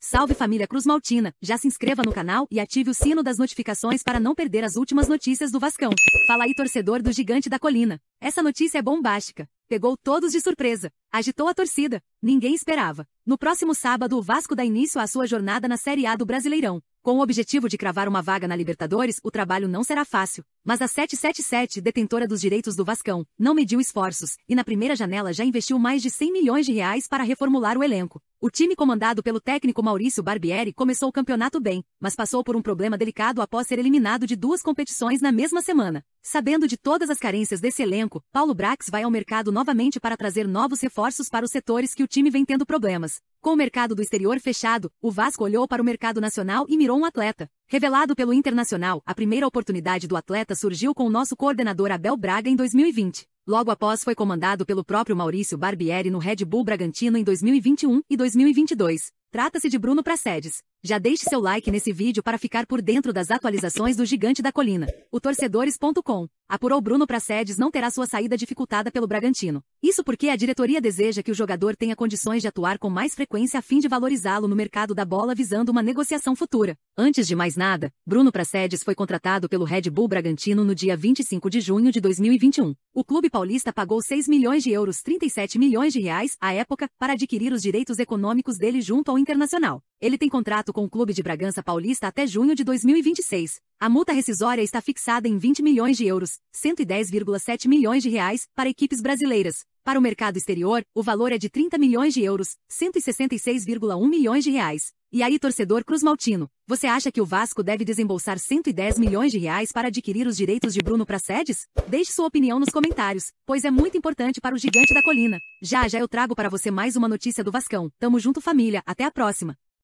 Salve família Cruz Maltina, já se inscreva no canal e ative o sino das notificações para não perder as últimas notícias do Vascão. Fala aí torcedor do Gigante da Colina. Essa notícia é bombástica. Pegou todos de surpresa. Agitou a torcida. Ninguém esperava. No próximo sábado o Vasco dá início à sua jornada na Série A do Brasileirão. Com o objetivo de cravar uma vaga na Libertadores, o trabalho não será fácil. Mas a 777, detentora dos direitos do Vascão, não mediu esforços e na primeira janela já investiu mais de 100 milhões de reais para reformular o elenco. O time comandado pelo técnico Maurício Barbieri começou o campeonato bem, mas passou por um problema delicado após ser eliminado de duas competições na mesma semana. Sabendo de todas as carências desse elenco, Paulo Brax vai ao mercado novamente para trazer novos reforços para os setores que o time vem tendo problemas. Com o mercado do exterior fechado, o Vasco olhou para o mercado nacional e mirou um atleta. Revelado pelo Internacional, a primeira oportunidade do atleta surgiu com o nosso coordenador Abel Braga em 2020. Logo após foi comandado pelo próprio Maurício Barbieri no Red Bull Bragantino em 2021 e 2022. Trata-se de Bruno Pracedes. Já deixe seu like nesse vídeo para ficar por dentro das atualizações do Gigante da Colina. O torcedores.com apurou Bruno Pracedes não terá sua saída dificultada pelo Bragantino. Isso porque a diretoria deseja que o jogador tenha condições de atuar com mais frequência a fim de valorizá-lo no mercado da bola visando uma negociação futura. Antes de mais nada, Bruno Pracedes foi contratado pelo Red Bull Bragantino no dia 25 de junho de 2021. O clube paulista pagou 6 milhões de euros 37 milhões de reais à época para adquirir os direitos econômicos dele junto ao Internacional. Ele tem contrato com o Clube de Bragança Paulista até junho de 2026. A multa rescisória está fixada em 20 milhões de euros, 110,7 milhões de reais, para equipes brasileiras. Para o mercado exterior, o valor é de 30 milhões de euros, 166,1 milhões de reais. E aí, torcedor Cruz Maltino, você acha que o Vasco deve desembolsar 110 milhões de reais para adquirir os direitos de Bruno Pracedes? Deixe sua opinião nos comentários, pois é muito importante para o gigante da colina. Já já eu trago para você mais uma notícia do Vascão. Tamo junto família, até a próxima.